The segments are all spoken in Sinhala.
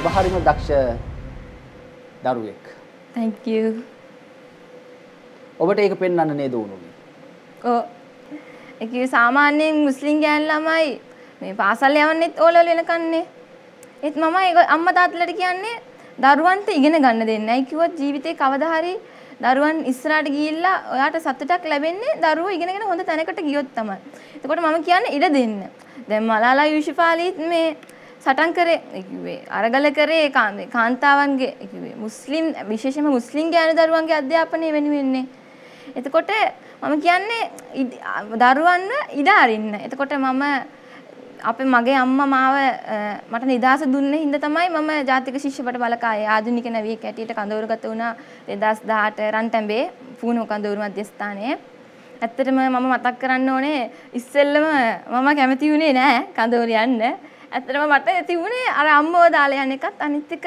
ඔබ හරිම දක්ෂ දරුවෙක්. thank you ඔබට ඒක පෙන්වන්න නේද උනුනේ? ඔව් ඒ කිව්වේ සාමාන්‍යයෙන් මුස්ලිම් ගෑන් ළමයි මේ පාසල් යවන්නෙත් ඕලවල වෙනකන්නේ ඒත් මම ඒක අම්මා තාත්තලාට කියන්නේ දරුවන්ට ඉගෙන ගන්න දෙන්නේ නැහැ කිව්වොත් ජීවිතේ කවදා හරි දරුවන් ඉස්සරහට ගිහිල්ලා ඔයාට සතුටක් ලැබෙන්නේ දරුවෝ ඉගෙනගෙන හොඳ තැනකට ගියොත් තමයි. එතකොට මම කියන්නේ ඉඩ දෙන්න. දැන් මලාලා යූෂිෆාලිත් මේ සටන් කරේ ඒ කිව්වේ අරගල කරේ කාන්තාවන්ගේ ඒ කිව්වේ මුස්ලිම් විශේෂයෙන්ම මුස්ලිම් ගෑනු දරුවන්ගේ අධ්‍යාපනය වෙනුවෙන්නේ. එතකොට මම කියන්නේ දරුවන්ව ඉඩ අරින්න. එතකොට මම අපේ මගේ අම්මා මාව මට නිදහස දුන්නේ හින්දා තමයි මම ජාතික ශිෂ්‍යපට බලකායේ ආධුනික නවියෙක් ඇටියට කඳවුරුගත වුණා 2018 රන්ටැඹේ පුහුණු කඳවුරු මධ්‍යස්ථානයේ. ඇත්තටම මම මතක් කරන්න ඕනේ ඉස්සෙල්ලම මම කැමති වුණේ නෑ කඳවුරු යන්න. ඇත්තටම මට තිබුණේ අර අම්මව දාලා යන එකත් අනිත් එක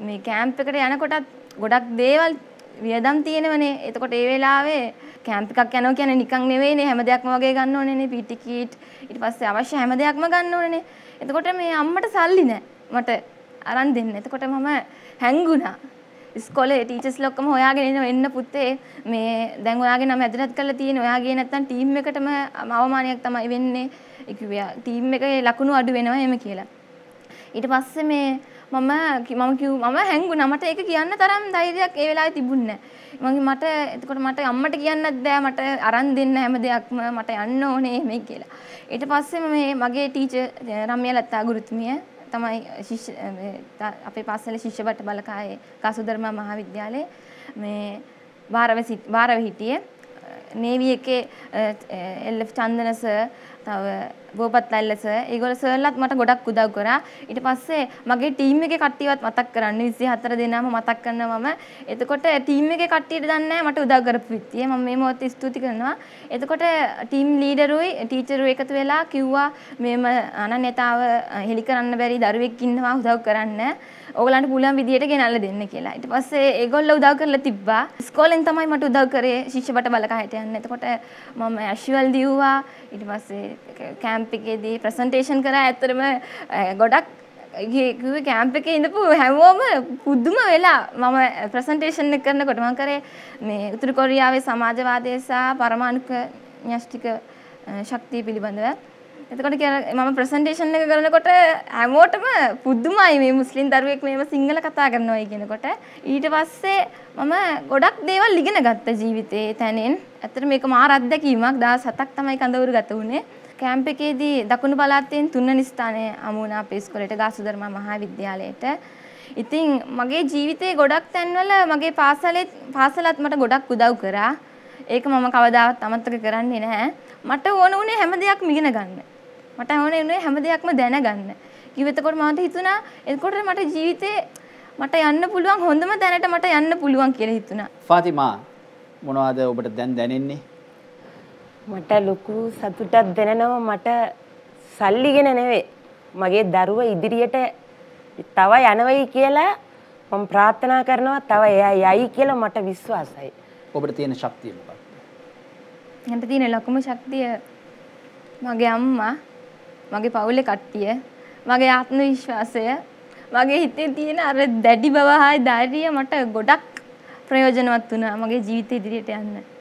මේ කැම්ප් එකට යනකොටත් ගොඩක් දේවල් වියදම් තියෙනවනේ. එතකොට ඒ වෙලාවේ කැම්ප් එකක් යනවා කියන්නේ නිකන් නෙවෙයිනේ හැම දෙයක්ම වගේ ගන්න ඕනේනේ පී ටිකට් ඊට පස්සේ අවශ්‍ය හැම දෙයක්ම ගන්න ඕනේනේ. එතකොට මේ අම්මට සල්ලි නැහැ මට අරන් දෙන්න. එතකොට මම හැංගුණා. ඉස්කෝලේ ටීචර්ස්ලා ඔක්කොම හොයාගෙන එන එන්න පුතේ මේ දැන් ඔයාගේ නම ඇතුළත් කරලා තියෙන ඔයාගේ නැත්තම් ටීම් එකටම අවමානයක් තමයි වෙන්නේ. ඒ කිව්වා ටීම් එකේ ලකුණු අඩු වෙනවා එහෙම කියලා. ඊට පස්සේ මේ මම මම කිව් මම හැංගුණා මට ඒක කියන්න තරම් ධෛර්යයක් ඒ වෙලාවේ තිබුණේ නැහැ. මට එතකොට මට අම්මට කියන්නත් බෑ මට අරන් දෙන්න හැම දෙයක්ම මට යන්න ඕනේ මේ කියලා. ඊට පස්සේ මේ මගේ ටීචර් රම්‍ය ලතා ගුරුතුමිය තමයි ශිෂ්‍ය අපේ පාසලේ ශිෂ්‍ය බට බලකායේ කසුදර්ම මහාවිද්‍යාලයේ මේ වාරව වාරව හිටියේ නේවි එකේ එල්.එෆ්. චන්දන සර් තව බෝපත් ලල්ල සර් ඒගොල්ලෝ සර්ලත් මට ගොඩක් උදව් කරා. ඊට පස්සේ මගේ ටීම් එකේ කට්ටියවත් මතක් කරන්න 24 දෙනාම මතක් කරනවා මම. එතකොට ටීම් එකේ කට්ටියට දන්නේ මට උදව් කරපු විත්තිය මම මේ මොහොතේ ස්තුති කරනවා. එතකොට ටීම් ලීඩරුයි ටීචරුයි එකතු වෙලා කිව්වා මේම අනන්‍යතාව හෙලි කරන්න බැරි දරුවෙක් ඉන්නවා උදව් කරන්න. ඕගලන්ට පුළුවන් විදියට ගෙනල්ලා දෙන්න කියලා. ඊට පස්සේ ඒගොල්ලෝ උදව් කරලා තිබ්බා. ඉස්කෝලෙන් තමයි මට උදව් කරේ ශිෂ්‍ය බට බලකායට යන්න. එතකොට මම ඇෂුවල් දිව්වා. ඊට පස්සේ කැම්ප් එකේදී ප්‍රසන්ටේෂන් කරා. ඇත්තටම ගොඩක් කිව්වේ කැම්ප් එකේ ඉඳපු හැමෝම පුදුම වෙලා මම ප්‍රසන්ටේෂන් එක කරනකොට මම කරේ මේ උතුරු කොරියාවේ සමාජවාදය සහ පරමාණුක න්‍යෂ්ටික ශක්තිය පිළිබඳව එතකොට මම ප්‍රසන්ටේෂන් එක කරනකොට හැමෝටම පුදුමයි මේ මුස්ලිම් දරුවෙක් මේව සිංහල කතා කරනවා කියනකොට. ඊට පස්සේ මම ගොඩක් දේවල් ඉගෙන ගත්ත ජීවිතේ තැනෙන්. ඇත්තට මේක මාර අත්දැකීමක්. 17ක් තමයි කඳවුරු ගත වුණේ කැම්ප් එකේදී දකුණු පළාතෙන් තුන්වෙනි ස්ථානයේ හමු වුණා අපේ ඉස්කෝලේට ගාසුදර්ම මහාවිද්‍යාලයට ඉතින් මගේ ජීවිතේ ගොඩක් තැන්වල මගේ පාසලේ පාසලත් මට ගොඩක් උදව් කරා. ඒක මම කවදාවත් අමතක කරන්නේ නැහැ. මට ඕන උනේ හැම දෙයක්ම ඉගෙන ගන්න. මට ඕනේ උනේ හැම දෙයක්ම දැනගන්න. කිව්ව එතකොට මට හිතුණා එතකොට මට ජීවිතේ මට යන්න පුළුවන් හොඳම තැනට මට යන්න පුළුවන් කියලා හිතුණා. ෆාතිමා මොනවද ඔබට දැන් දැනෙන්නේ? මට ලොකු සතුටක් දැනෙනවා මට සල්ලිගෙන නෙවෙයි. මගේ දරුව ඉදිරියට තව යනවයි කියලා මම ප්‍රාර්ථනා කරනවා තව එයා යයි කියලා මට විශ්වාසයි. ඔබට තියෙන ශක්තිය මොකක්ද? මට තියෙන ලොකුම ශක්තිය මගේ අම්මා මගේ පවුලේ කට්ටිය, මගේ ආත්ම විශ්වාසය, මගේ හිතේ තියෙන අර දැඩි බව හා ධෛර්යය මට ගොඩක් ප්‍රයෝජනවත් වුණා මගේ ජීවිතේ ඉදිරියට යන්න.